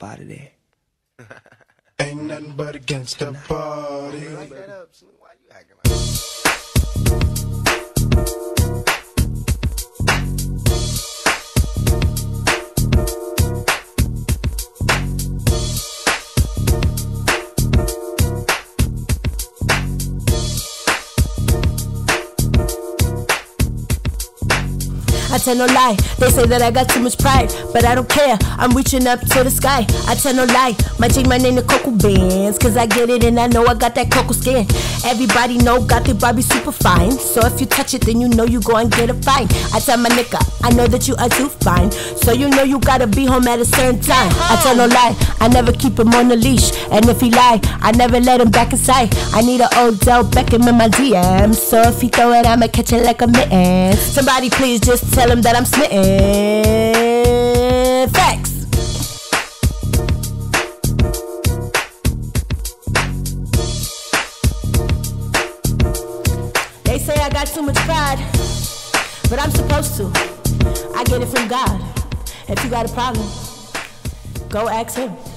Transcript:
up out of there. Ain't nothing but against the party. Like that up, Snoop. Why you acting like I tell no lie, they say that I got too much pride, but I don't care. I'm reaching up to the sky. I tell no lie, might change my name to Coco Bands, cause I get it and I know I got that cocoa skin. Everybody know got the Barbie super fine, so if you touch it, then you know you go and get a fine. I tell my nigga, I know that you are too fine, so you know you gotta be home at a certain time. I tell no lie, I never keep him on the leash, and if he lie, I never let him back inside. I need a Odell Beckham in my DM, so if he throw it, I'ma catch it like a mitten. Somebody please just tell him that I'm smitten. Facts. They say I got too much pride, but I'm supposed to. I get it from God. If you got a problem, go ask him.